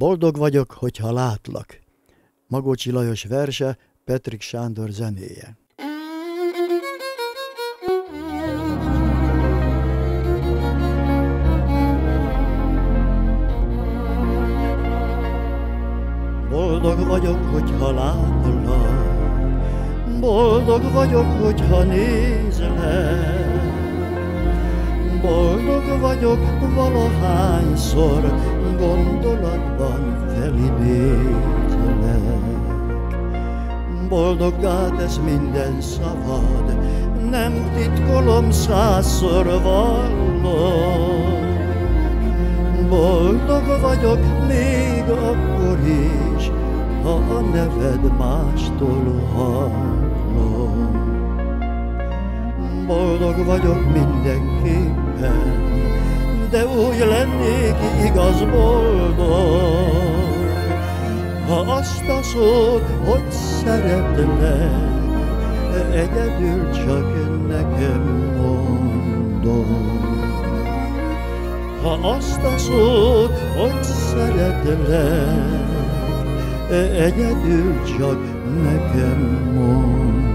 Boldog vagyok, hogyha látlak. Magocsi Lajos verse, Petrik Sándor zenéje. Boldog vagyok, hogyha látlak, boldog vagyok, hogyha nézlek, boldog vagyok valahányszor, gondolatban felidézlek. Boldoggá tesz minden szavad, nem titkolom százszor vallom. Boldog vagyok még akkor is, ha a neved mástól hallom. Boldog vagyok mindenképpen, de úgy lennék igaz boldog, ha azt a szót, hogy szeretlek, egyedül csak nekem mondom. Ha azt a szót, hogy szeretlek, egyedül csak nekem mond.